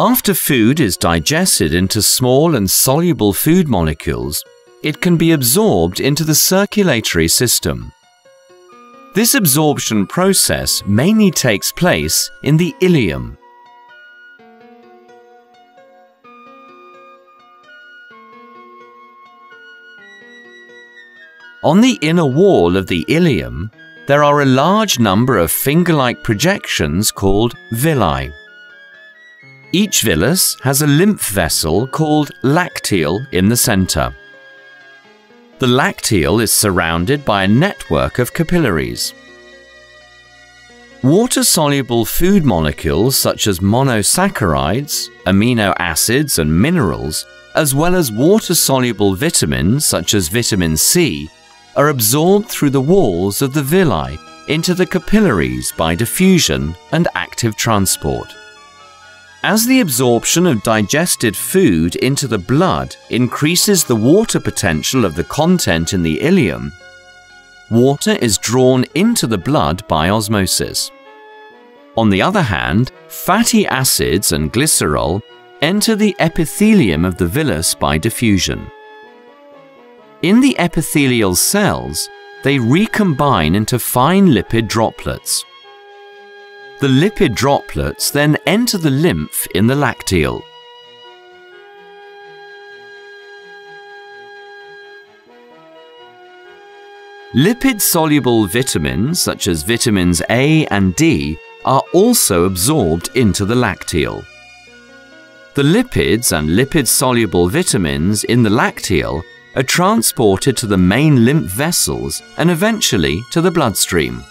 After food is digested into small and soluble food molecules, it can be absorbed into the circulatory system. This absorption process mainly takes place in the ileum. On the inner wall of the ileum, there are a large number of finger-like projections called villi. Each villus has a lymph vessel called lacteal in the center. The lacteal is surrounded by a network of capillaries. Water-soluble food molecules such as monosaccharides, amino acids and minerals, as well as water-soluble vitamins such as vitamin C, are absorbed through the walls of the villi into the capillaries by diffusion and active transport. As the absorption of digested food into the blood increases the water potential of the content in the ileum, water is drawn into the blood by osmosis. On the other hand, fatty acids and glycerol enter the epithelium of the villus by diffusion. In the epithelial cells, they recombine into fine lipid droplets. The lipid droplets then enter the lymph in the lacteal. Lipid-soluble vitamins such as vitamins A and D are also absorbed into the lacteal. The lipids and lipid-soluble vitamins in the lacteal are transported to the main lymph vessels and eventually to the bloodstream.